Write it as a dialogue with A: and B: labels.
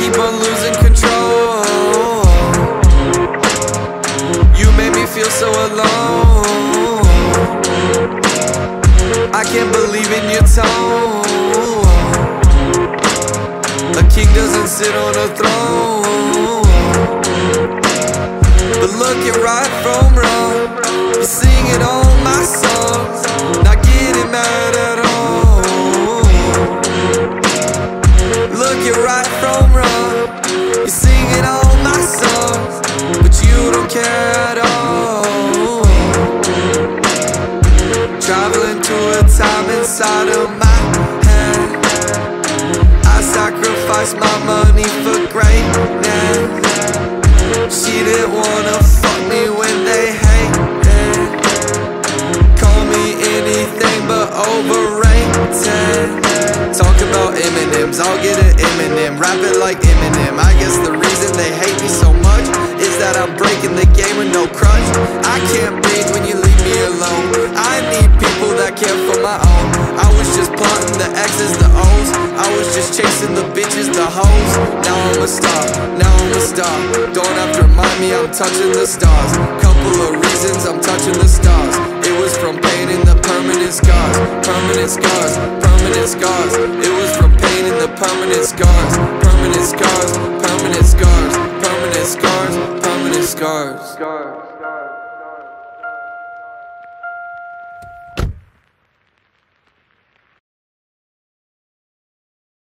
A: Keep on losing control. You made me feel so alone. I can't believe in your tone. A king doesn't sit on a throne. But look it right to a time inside of my head. I sacrificed my money for greatness. She didn't wanna fuck me when they hated. Call me anything but overrated. Talk about Eminems, I'll get an Eminem. Rap it like Eminem. I guess the reason they hate me so much is that I'm breaking the game with no crutch. I can't breathe was just chasing the bitches, the hoes. Now I'm a star, now I'm a star. Don't have to remind me I'm touching the stars. Couple of reasons I'm touching the stars. It was from pain and the permanent scars. Permanent scars, permanent scars. It was from pain and the permanent scars. Permanent scars, permanent scars, permanent scars, permanent scars.